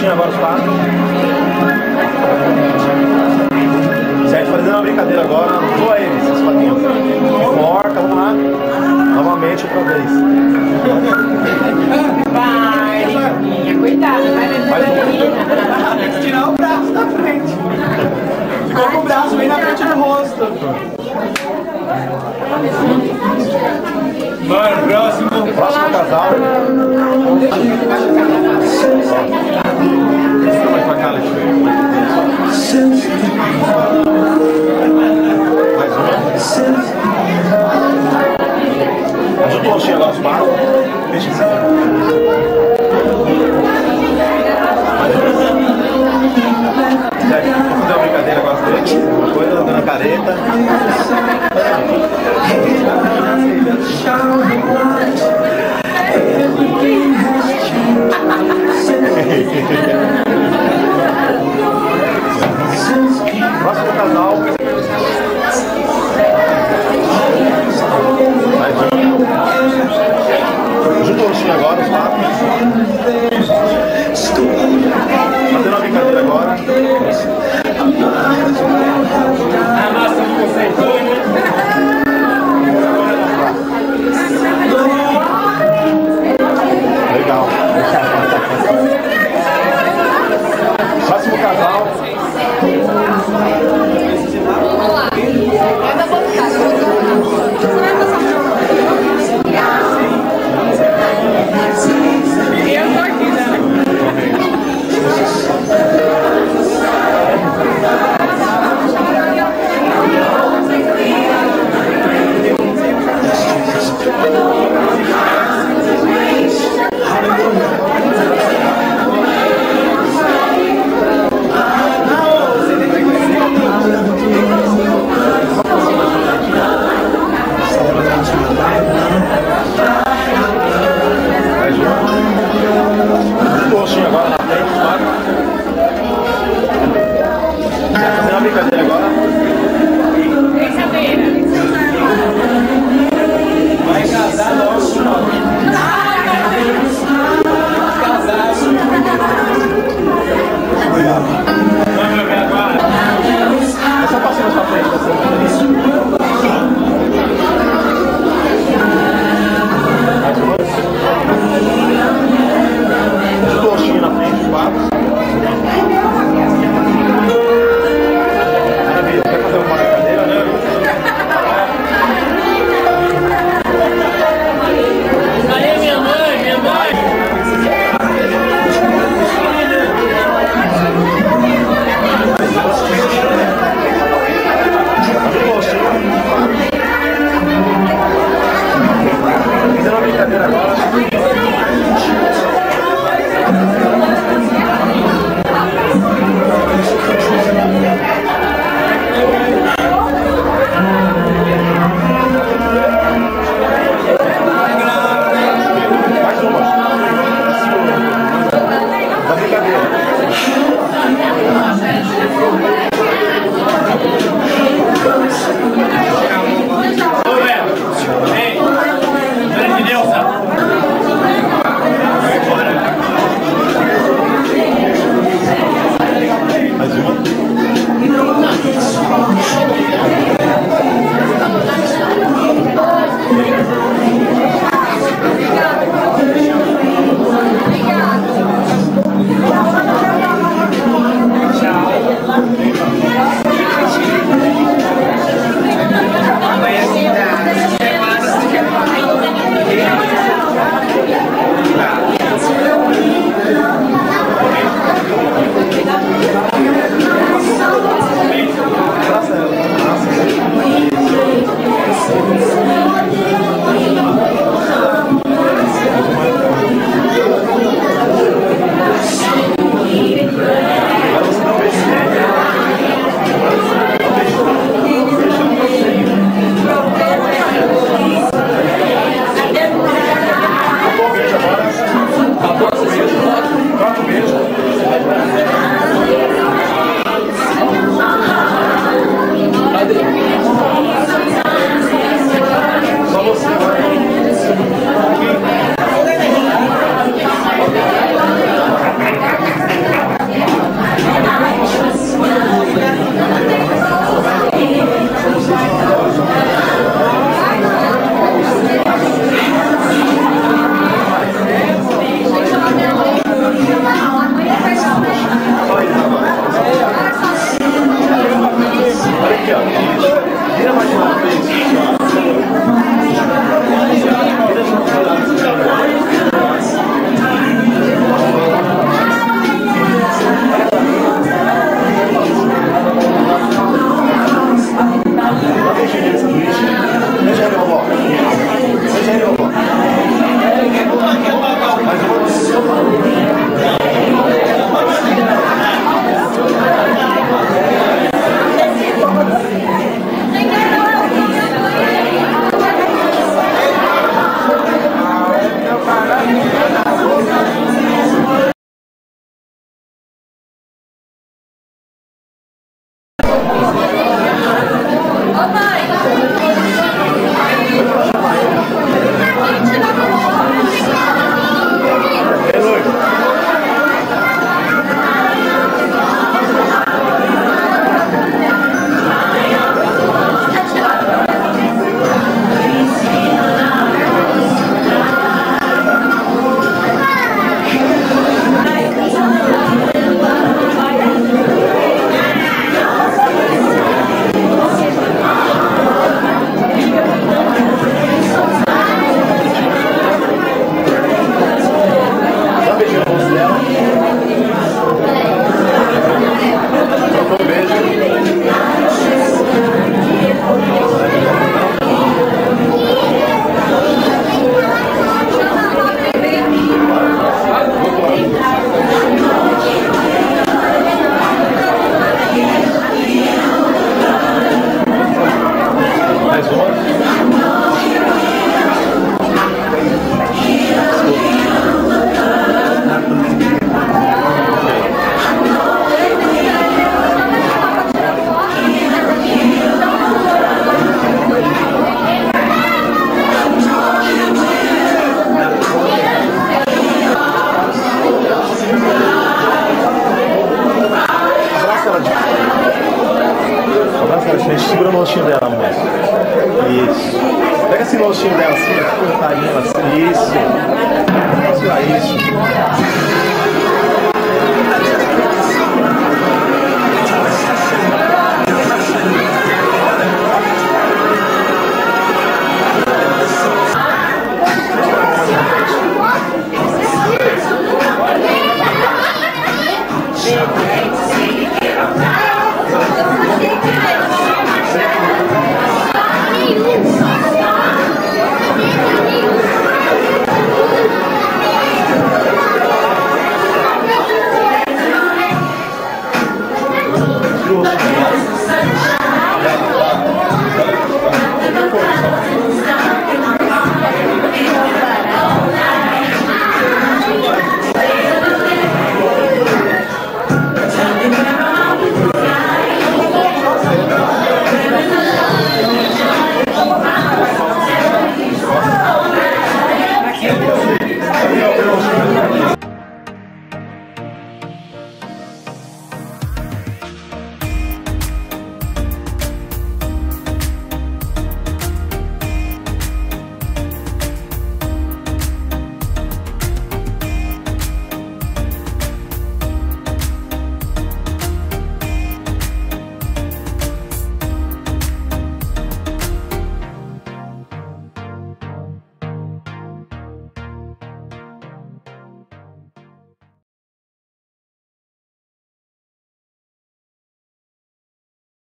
jeito. Ajuda o rostinho agora, os quatro. Certo, fazendo uma brincadeira agora. Voa eles, esses patinhos. Porta, vamos lá. Novamente, outra vez. Vai, cuidado, vai Mais levando um. Tem que tirar o braço da frente. Ficou com o braço bem na frente do rosto. Mano, próximo. Próximo casal. O rostinho agora, os quatro. Deixa vamos fazer uma brincadeira com as duas. Uma coisa, dando a careta. Agora, os quatro. Bye-bye.